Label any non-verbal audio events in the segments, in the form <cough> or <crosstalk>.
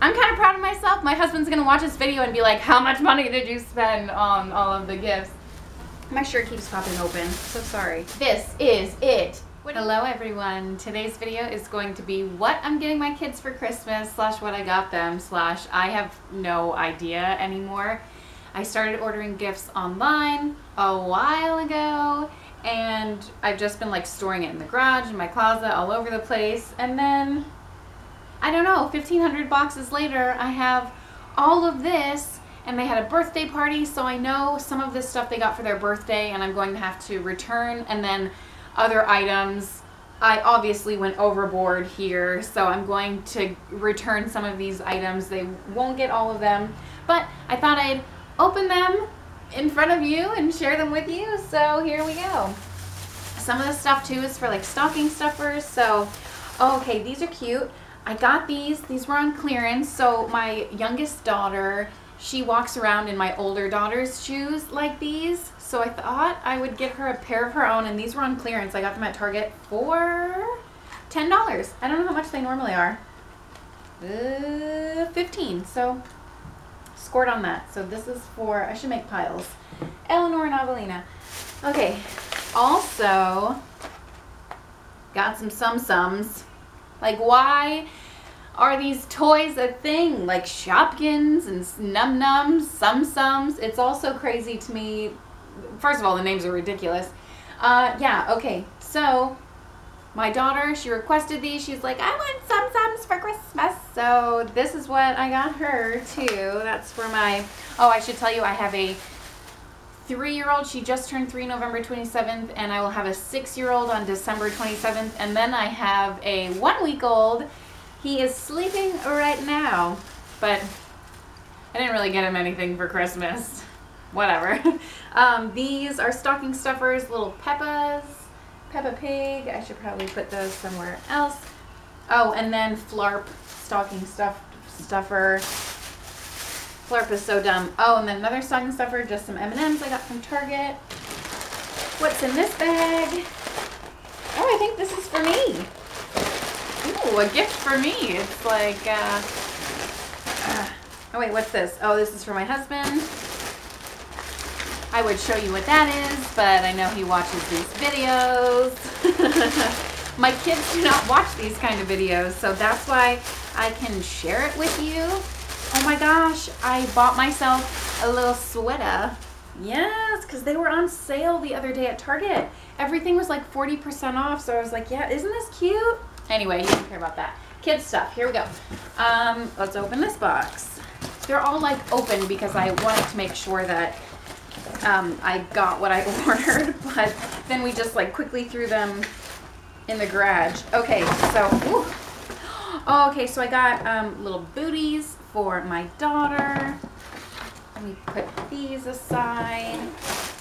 I'm kind of proud of myself. My husband's gonna watch this video and be like, how much money did you spend on all of the gifts? My shirt keeps popping open. So sorry. This is it. Hello everyone. Today's video is going to be what I'm getting my kids for Christmas slash what I got them slash I have no idea anymore. I started ordering gifts online a while ago and I've just been like storing it in the garage, in my closet, all over the place. And then, I don't know, 1,500 boxes later, I have all of this and they had a birthday party so I know some of this stuff they got for their birthday and I'm going to have to return and then other items. I obviously went overboard here, so I'm going to return some of these items. They won't get all of them, but I thought I'd open them in front of you and share them with you, so here we go. Some of the stuff too is for like stocking stuffers, so, oh, okay, these are cute. I got these, these were on clearance, so my youngest daughter, she walks around in my older daughter's shoes like these, so I thought I would get her a pair of her own, and these were on clearance. I got them at Target for $10. I don't know how much they normally are. Uh, 15 so scored on that. So this is for, I should make piles. Eleanor and Avelina. Okay, also got some tsum-tsums. Like why are these toys a thing? Like Shopkins and Num Noms, Tsum Tsums. It's also crazy to me first of all, the names are ridiculous. Uh, yeah, okay. So, my daughter, she requested these. She's like, I want Tsum Tsums for Christmas. So, this is what I got her, too. That's for my... Oh, I should tell you, I have a three-year-old. She just turned three November 27th, and I will have a six-year-old on December 27th. And then I have a one-week-old. He is sleeping right now, but I didn't really get him anything for Christmas whatever. <laughs> um, these are stocking stuffers, little Peppas, Peppa Pig. I should probably put those somewhere else. Oh, and then Flarp stocking stuff stuffer. Flarp is so dumb. Oh, and then another stocking stuffer, just some M&Ms I got from Target. What's in this bag? Oh, I think this is for me. Ooh, a gift for me. It's like, uh, uh, oh wait, what's this? Oh, this is for my husband. I would show you what that is, but I know he watches these videos. <laughs> my kids do not watch these kind of videos, so that's why I can share it with you. Oh my gosh, I bought myself a little sweater. Yes, because they were on sale the other day at Target. Everything was like 40% off, so I was like, yeah, isn't this cute? Anyway, you don't care about that. Kids stuff, here we go. Um, let's open this box. They're all like open because I wanted to make sure that um, I got what I <laughs> ordered, but then we just like quickly threw them in the garage. Okay, so, ooh. Oh, okay, so I got um, little booties for my daughter. Let me put these aside.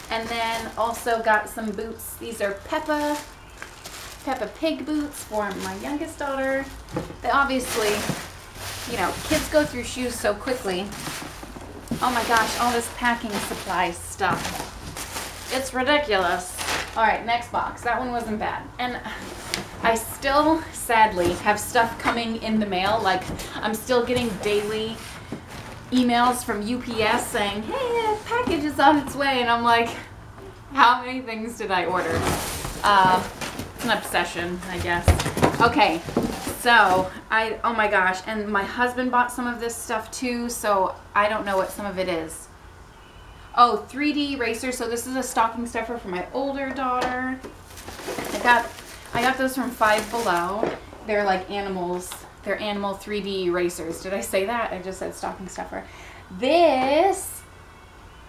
And then also got some boots. These are Peppa, Peppa Pig boots for my youngest daughter. They obviously, you know, kids go through shoes so quickly. Oh my gosh, all this packing supply stuff. It's ridiculous. All right, next box. That one wasn't bad. And I still, sadly, have stuff coming in the mail. Like, I'm still getting daily emails from UPS saying, hey, a package is on its way. And I'm like, how many things did I order? Uh, an obsession, I guess. Okay, so I, oh my gosh, and my husband bought some of this stuff too, so I don't know what some of it is. Oh, 3D eraser. So this is a stocking stuffer for my older daughter. I got, I got those from Five Below. They're like animals. They're animal 3D erasers. Did I say that? I just said stocking stuffer. This,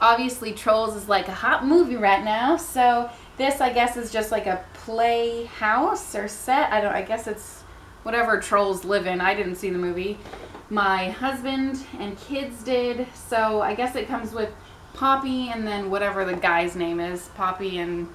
obviously Trolls is like a hot movie right now. So this, I guess, is just like a playhouse or set. I don't, I guess it's whatever Trolls live in. I didn't see the movie. My husband and kids did. So I guess it comes with Poppy and then whatever the guy's name is. Poppy and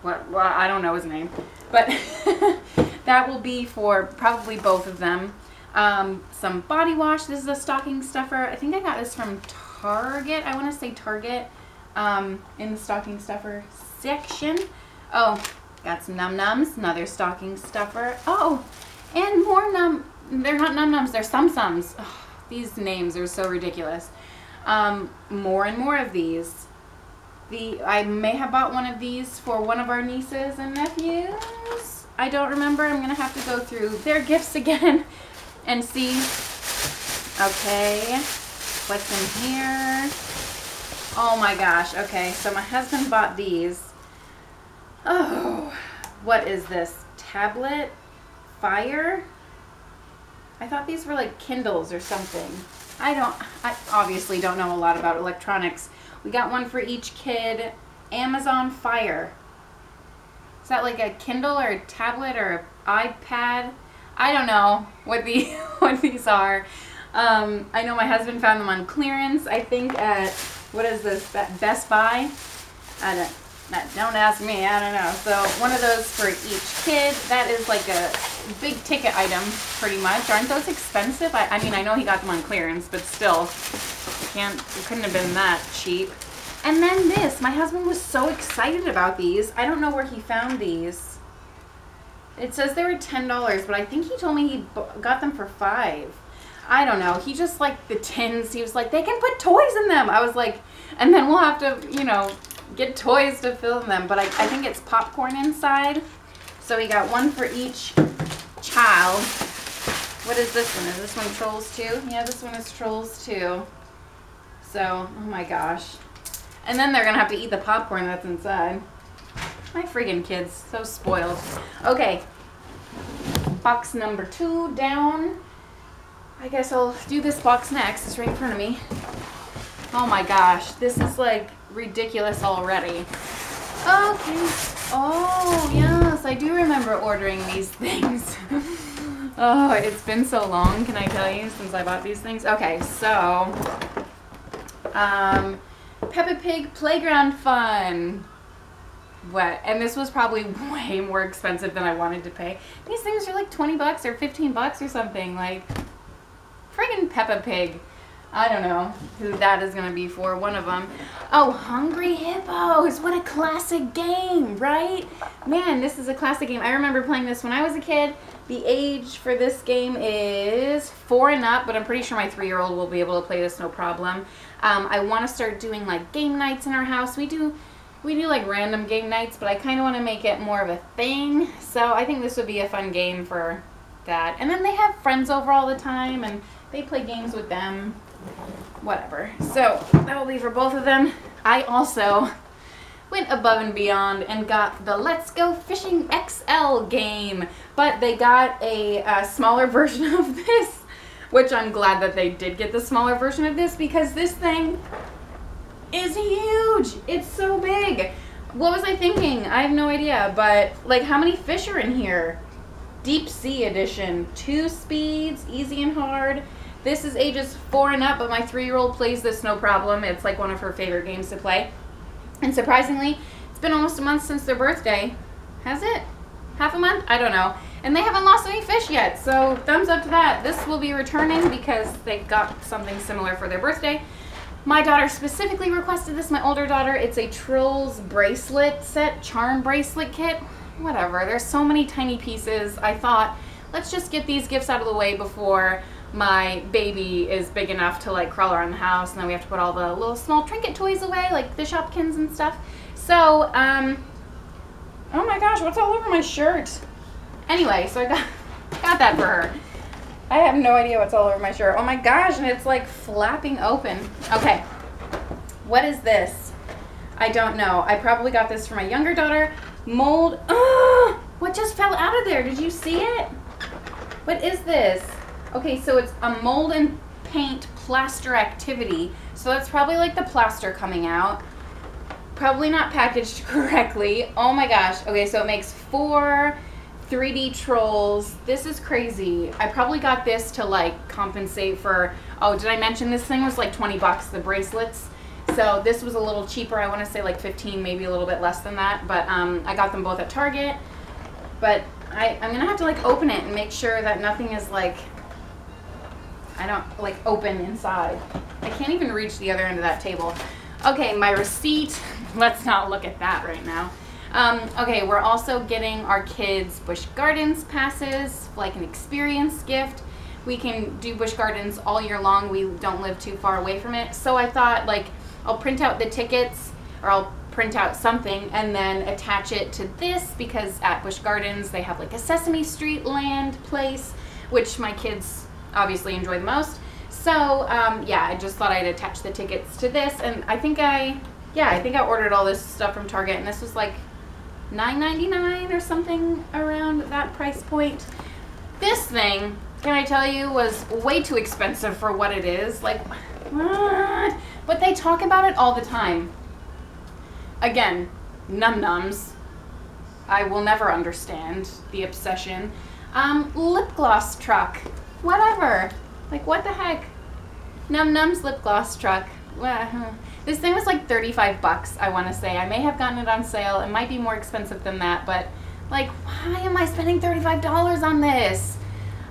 what, well, I don't know his name. But <laughs> that will be for probably both of them. Um, some body wash. This is a stocking stuffer. I think I got this from Target. I want to say Target um, in the stocking stuffer section. Oh, got some Num Noms, another stocking stuffer. Oh, and more Num they're not num noms, they're tsum tsums. These names are so ridiculous. Um, more and more of these. The I may have bought one of these for one of our nieces and nephews. I don't remember. I'm gonna have to go through their gifts <laughs> again and see. Okay, what's in here? Oh my gosh. Okay, so my husband bought these. Oh, what is this? Tablet? Fire? I thought these were like Kindles or something. I don't, I obviously don't know a lot about electronics. We got one for each kid. Amazon Fire. Is that like a Kindle or a tablet or an iPad? I don't know what the <laughs> what these are. Um, I know my husband found them on clearance. I think at what is this? Best Buy. I don't. Don't ask me. I don't know. So one of those for each kid. That is like a big ticket item, pretty much. Aren't those expensive? I, I mean, I know he got them on clearance, but still, can't. It couldn't have been that cheap. And then this. My husband was so excited about these. I don't know where he found these. It says they were ten dollars, but I think he told me he got them for five. I don't know. He just like the tins. He was like, they can put toys in them. I was like, and then we'll have to, you know, get toys to fill them. But I, I think it's popcorn inside. So we got one for each child. What is this one? Is this one Trolls 2? Yeah, this one is Trolls 2. So, oh my gosh. And then they're going to have to eat the popcorn that's inside. My friggin' kids, so spoiled. Okay, box number two down. I guess I'll do this box next. It's right in front of me. Oh my gosh, this is like ridiculous already. Okay. Oh, yes, I do remember ordering these <laughs> things. oh, it's been so long, can I tell you, since I bought these things? Okay, so, um, Peppa Pig Playground Fun. What? And this was probably <laughs> way more expensive than I wanted to pay. These things are like 20 bucks or 15 bucks or something. Like, friggin' Peppa Pig. I don't know who that is going to be for. One of them. Oh, Hungry Hippos. What a classic game, right? Man, this is a classic game. I remember playing this when I was a kid. The age for this game is four and up, but I'm pretty sure my three-year-old will be able to play this no problem. Um, I want to start doing like game nights in our house. We do we do like random game nights, but I kind of want to make it more of a thing. So I think this would be a fun game for that. And then they have friends over all the time, and they play games with them whatever. So that will be for both of them. I also went above and beyond and got the Let's Go Fishing XL game, but they got a, a, smaller <laughs> version of this, which I'm glad that they did get the smaller version of this because this thing is huge. It's so big. What was I thinking? I have no idea, but like how many fish are in here? Deep Sea Edition, two speeds, easy and hard. This is ages four and up, but my three-year-old plays this no problem. It's like one of her favorite games to play. And surprisingly, it's been almost a month since their birthday. Has it? Half a month? I don't know. And they haven't lost any fish yet, so thumbs up to that. This will be returning because they got something similar for their birthday. My daughter specifically requested this, my older daughter. It's a Trolls bracelet set, charm bracelet kit. Whatever, there's so many tiny pieces. I thought, let's just get these gifts out of the way before my baby is big enough to like crawl around the house and then we have to put all the little small trinket toys away like the Shopkins and stuff. So, um, oh my gosh, what's all over my shirt? Anyway, so I got, <laughs> got that for her. I have no idea what's all over my shirt. Oh my gosh, and it's like flapping open. Okay, what is this? I don't know. I probably got this for my younger daughter. Mold, <gasps> what just fell out of there? Did you see it? What is this? Okay, so it's a mold and paint plaster activity. So that's probably like the plaster coming out. Probably not packaged <laughs> correctly. Oh my gosh. Okay, so it makes four 3D trolls. This is crazy. I probably got this to like compensate for, oh, did I mention this thing was like 20 bucks, the bracelets. So this was a little cheaper. I want to say like 15, maybe a little bit less than that. But um, I got them both at Target. But I, I'm going to have to like open it and make sure that nothing is like I don't like open inside. I can't even reach the other end of that table. Okay, my receipt. <laughs> Let's not look at that right now. Um, okay, we're also getting our kids Busch Gardens passes, like an experience gift. we can do Busch Gardens all year long. We don't live too far away from it. So I thought like I'll print out the tickets or I'll print out something and then attach it to this because at Busch Gardens they have like a Sesame Street land place, which my kids obviously enjoy the most. So um, yeah, I just thought I'd attach the tickets to this and I think I, yeah, I think I ordered all this stuff from Target and this was like $9.99 or something around that price point. This thing, can I tell you, was way too expensive for what it is. Like, what? But they talk about it all the time. Again, num noms. I will never understand the obsession. Um, lip gloss truck. Whatever. Like, what the heck? Num Nom's lip gloss truck. This thing was like 35 bucks, I want to say. I may have gotten it on sale. It might be more expensive than that, but like, why am I spending $35 on this?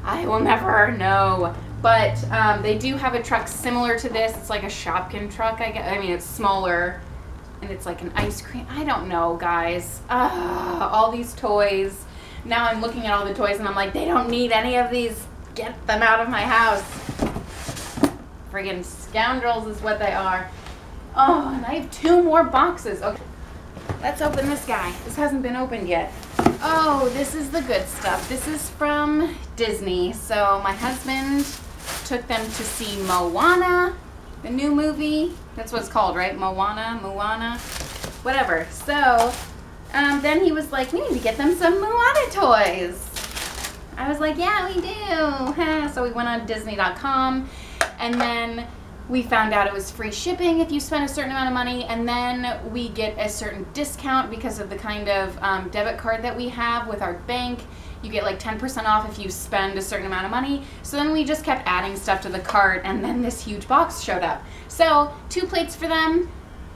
I will never know. But um, they do have a truck similar to this. It's like a Shopkin truck, I guess. I mean, it's smaller and it's like an ice cream. I don't know, guys. Uh, all these toys. Now I'm looking at all the toys and I'm like, they don't need any of these. Get them out of my house. Friggin' scoundrels is what they are. Oh, and I have two more boxes. Okay, let's open this guy. This hasn't been opened yet. Oh, this is the good stuff. This is from Disney. So my husband took them to see Moana, the new movie. That's what it's called, right? Moana, Moana, whatever. So um, then he was like, we need to get them some Moana toys. I was like, yeah, we do. <laughs> so we went on Disney.com and then we found out it was free shipping if you spend a certain amount of money and then we get a certain discount because of the kind of um, debit card that we have with our bank. You get like 10% off if you spend a certain amount of money. So then we just kept adding stuff to the cart and then this huge box showed up. So two plates for them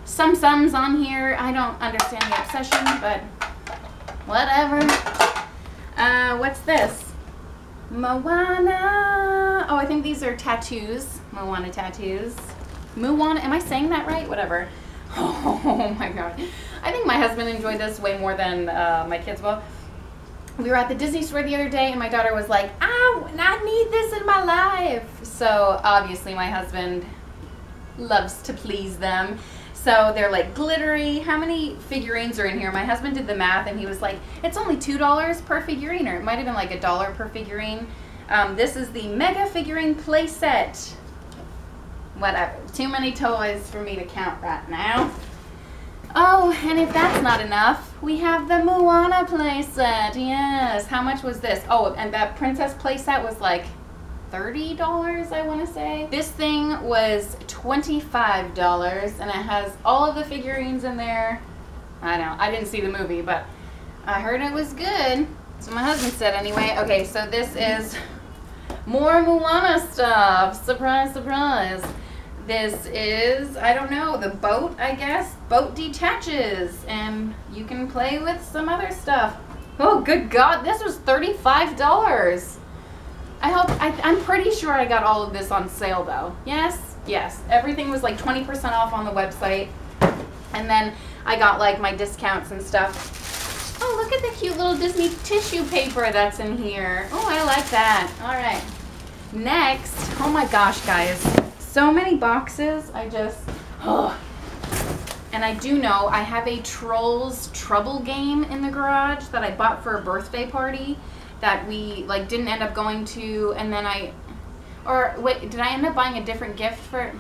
tsum tsums on here. I don't understand the obsession but whatever. Uh, what's this Moana. Oh, I think these are tattoos. Moana tattoos. Moana. Am I saying that right? Whatever. <laughs> Oh my god. I think my husband enjoyed this way more than uh, my kids will. We were at the Disney store the other day and my daughter was like, ah, I need this in my life. So obviously my husband loves to please them. So they're like glittery. How many figurines are in here? My husband did the math and he was like, it's only $2 per figurine, or it might have been like a dollar per figurine. Um, this is the Mega Figurine Playset. Whatever. Too many toys for me to count right now. Oh, and if that's not enough, we have the Moana playset. Yes. How much was this? Oh, and that princess playset was like $30, I want to say. This thing was $25 and it has all of the figurines in there. I don't I didn't see the movie, but I heard it was good. So my husband said anyway. Okay, so this is more Moana stuff. Surprise, surprise. This is, I don't know, the boat, I guess. Boat detaches and you can play with some other stuff. Oh, good God, this was $35. I hope, I, I'm pretty sure I got all of this on sale though. Yes? Yes. Everything was like 20% off on the website. And then I got like my discounts and stuff. Oh, look at the cute little Disney tissue paper that's in here. Oh, I like that. All right. Next, oh my gosh, guys. So many boxes. I just, oh. And I do know I have a Trolls Trouble game in the garage that I bought for a birthday party that we like didn't end up going to and then I or wait did I end up buying a different gift for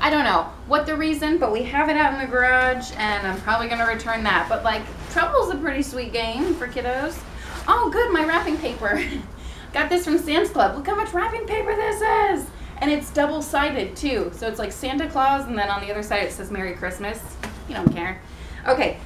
I don't know what the reason but we have it out in the garage and I'm probably gonna return that. But like Trouble's a pretty sweet game for kiddos. Oh good my wrapping paper. <laughs> Got this from Sam's Club. Look how much wrapping paper this is. And it's double-sided too. So it's like Santa Claus and then on the other side it says Merry Christmas. You don't care. Okay.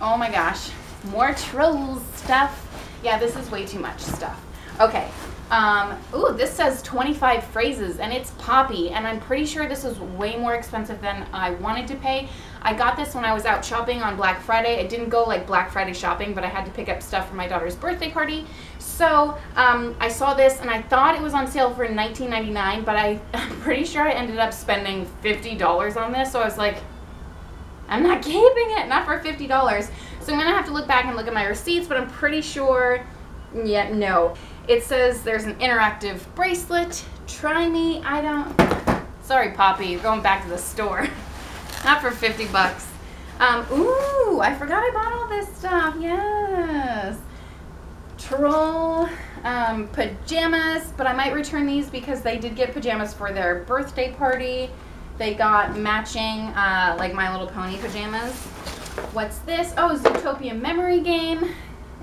Oh my gosh. More trolls stuff yeah, this is way too much stuff. Okay. Um, ooh, this says 25 phrases and it's Poppy and I'm pretty sure this is way more expensive than I wanted to pay. I got this when I was out shopping on Black Friday. I didn't go like Black Friday shopping, but I had to pick up stuff for my daughter's birthday party. So um, I saw this and I thought it was on sale for $19.99, but I, <laughs> I'm pretty sure I ended up spending $50 on this. So I was like, I'm not <laughs> keeping it, not for $50. So I'm gonna have to look back and look at my receipts, but I'm pretty sure, yeah, no. It says there's an interactive bracelet. Try me. I don't. Sorry, Poppy. You're going back to the store. <laughs> Not for 50 bucks. Um, ooh, I forgot I bought all this stuff. Yes. Troll um, pajamas, but I might return these because they did get pajamas for their birthday party. They got matching, uh, like My Little Pony pajamas. What's this? Oh, Zootopia memory game.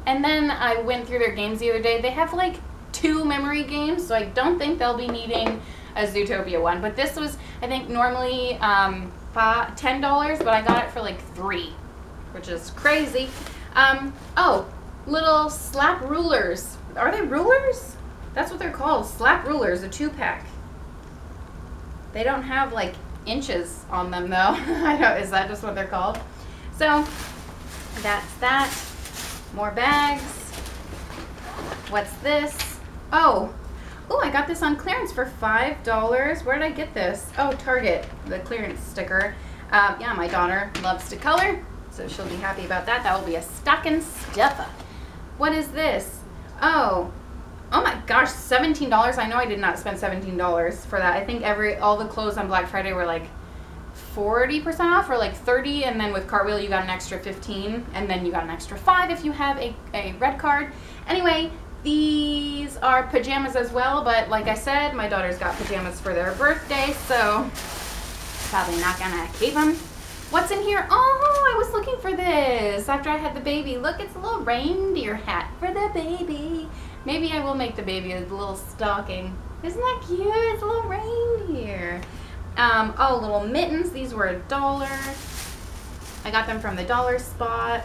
And then I went through their games the other day. They have like two memory games, so I don't think they'll be needing a Zootopia one. But this was, I think, normally um, $10, but I got it for like three, which is crazy. Um, oh, little slap rulers. Are they rulers? That's what they're called, slap rulers, a two pack. They don't have like inches on them though. <laughs> I know, is that just what they're called? So that's that. More bags. What's this? Oh, oh, I got this on clearance for $5. Where did I get this? Oh, Target, the clearance sticker. Um, yeah, my daughter loves to color, so she'll be happy about that. That will be a stocking stuffer. What is this? Oh, oh my gosh, $17. I know I did not spend $17 for that. I think every all the clothes on Black Friday were like 40% off or like 30 and then with Cartwheel you got an extra 15 and then you got an extra 5 if you have a, a red card. Anyway, these are pajamas as well, but like I said, my daughter's got pajamas for their birthday, so probably not gonna keep them. What's in here? Oh, I was looking for this after I had the baby. Look, it's a little reindeer hat for the baby. Maybe I will make the baby a little stocking. Isn't that cute? It's a little reindeer. Um, oh, little mittens. These were a dollar. I got them from the dollar spot.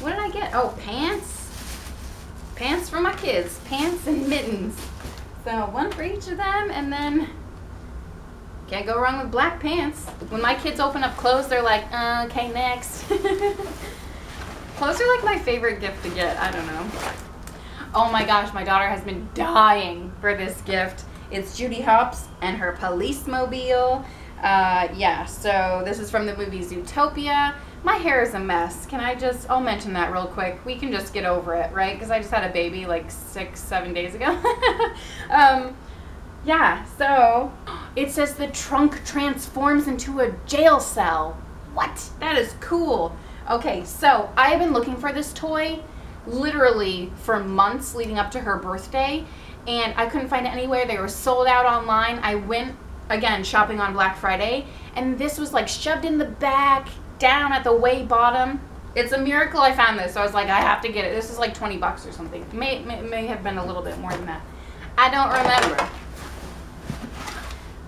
What did I get? Oh, pants. Pants for my kids. Pants and mittens. So one for each of them, and then can't go wrong with black pants. When my kids open up clothes, they're like, uh, okay, next. <laughs> clothes are like my favorite gift to get. I don't know. Oh my gosh, my daughter has been dying for this gift. It's Judy Hopps and her police mobile. Uh, yeah, so this is from the movie Zootopia. My hair is a mess. Can I just, I'll mention that real quick. We can just get over it, right? Because I just had a baby like six, seven days ago. <laughs> um, yeah, so it says the trunk transforms into a jail cell. What? That is cool. Okay, so I have been looking for this toy literally for months leading up to her birthday and I couldn't find it anywhere. They were sold out online. I went again shopping on Black Friday, and this was like shoved in the back, down at the way bottom. It's a miracle I found this. So I was like, I have to get it. This is like 20 bucks or something. May, may, may have been a little bit more than that. I don't remember.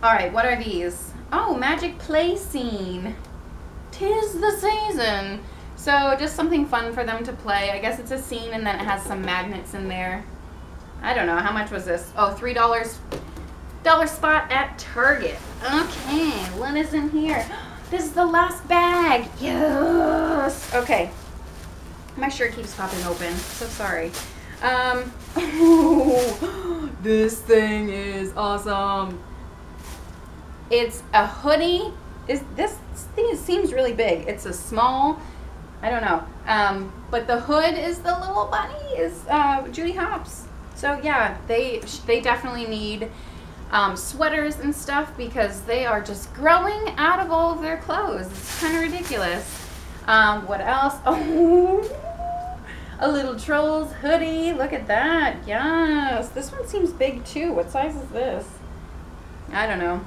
All right, what are these? Oh, Magic Play Scene. Tis the season. So just something fun for them to play. I guess it's a scene and then it has some magnets in there. I don't know, how much was this? Oh, three dollars dollar spot at Target. Okay, what is in here? <gasps> This is the last bag. Yes. Okay. My shirt keeps popping open. So sorry. Um, oh, <laughs> this thing is awesome. It's a hoodie. Is this thing seems really big. It's a small. I don't know. Um, but the hood is the little bunny is uh, Judy Hopps. So yeah, they they definitely need um, sweaters and stuff because they are just growing out of all of their clothes. It's kind of ridiculous. Um, what else? <laughs> Oh, a little Trolls hoodie. Look at that. Yes. This one seems big too. What size is this? I don't know.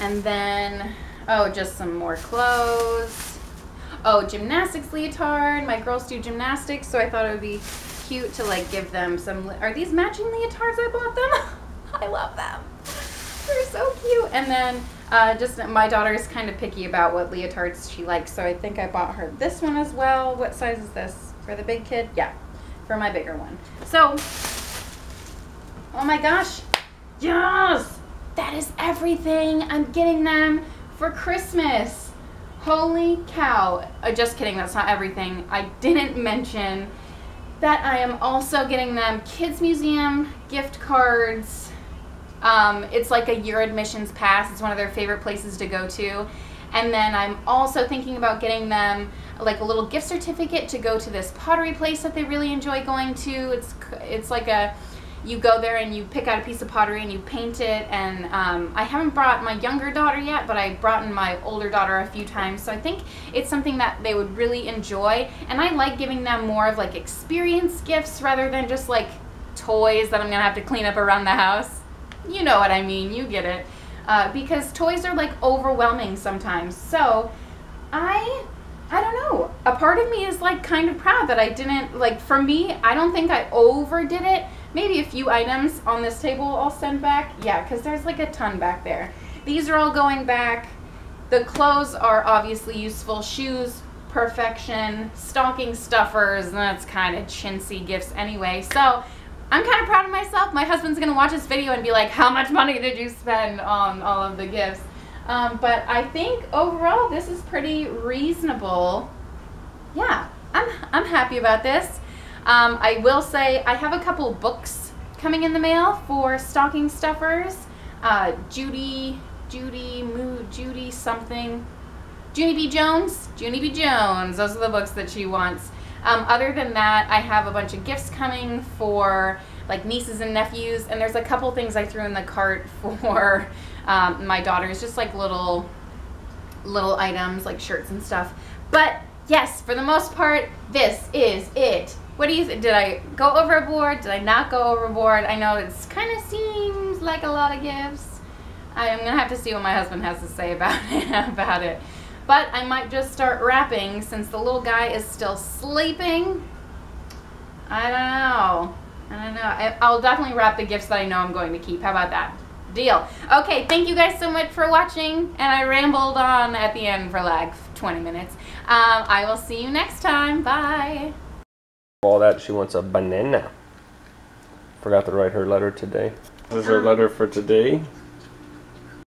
And then, oh, just some more clothes. Oh, gymnastics leotard. My girls do gymnastics, so I thought it would be cute to like give them some. Are these matching leotards I bought them? <laughs> I love them. They're so cute. And then uh, just my daughter is kind of picky about what leotards she likes, so I think I bought her this one as well. What size is this? For the big kid? Yeah, for my bigger one. So, oh my gosh, yes! That is everything. I'm getting them for Christmas. Holy cow. Uh, just kidding, that's not everything. I didn't mention that I am also getting them Kids Museum gift cards. Um, it's like a year admissions pass. It's one of their favorite places to go to. And then I'm also thinking about getting them like a little gift certificate to go to this pottery place that they really enjoy going to. It's it's like a you go there and you pick out a piece of pottery and you paint it. And um, I haven't brought my younger daughter yet, but I brought in my older daughter a few times. So I think it's something that they would really enjoy. And I like giving them more of like experience gifts rather than just like toys that I'm gonna have to clean up around the house. You know what I mean, you get it. Uh, because toys are like overwhelming sometimes. So I I don't know. A part of me is like kind of proud that I didn't like for me, I don't think I overdid it. Maybe a few items on this table I'll send back. Yeah, because there's like a ton back there. These are all going back. The clothes are obviously useful. Shoes, perfection. Stocking stuffers, and that's kind of chintzy gifts anyway. So I'm kind of proud of myself. My husband's going to watch this video and be like, how much money did you spend on all of the gifts? Um, but I think overall this is pretty reasonable. Yeah, I'm, I'm happy about this. Um, I will say I have a couple books coming in the mail for stocking stuffers. Uh, Judy, Judy, Moo, Judy something. Junie B. Jones, Junie B. Jones. Those are the books that she wants. Um, other than that, I have a bunch of gifts coming for like nieces and nephews, and there's a couple things I threw in the cart <laughs> for um, my daughters, just like little little items like shirts and stuff. But yes, for the most part, this is it. What do you think? Did I go overboard? Did I not go overboard? I know it's kind of seems like a lot of gifts. I'm gonna have to see what my husband has to say <laughs> about it, about it. But I might just start wrapping since the little guy is still sleeping. I don't know. I don't know. I, I'll definitely wrap the gifts that I know I'm going to keep. How about that? Deal. Okay, thank you guys so much for watching. And I rambled on at the end for like 20 minutes. Um, I will see you next time. Bye. All that, she wants a banana. Forgot to write her letter today. This is her letter for today.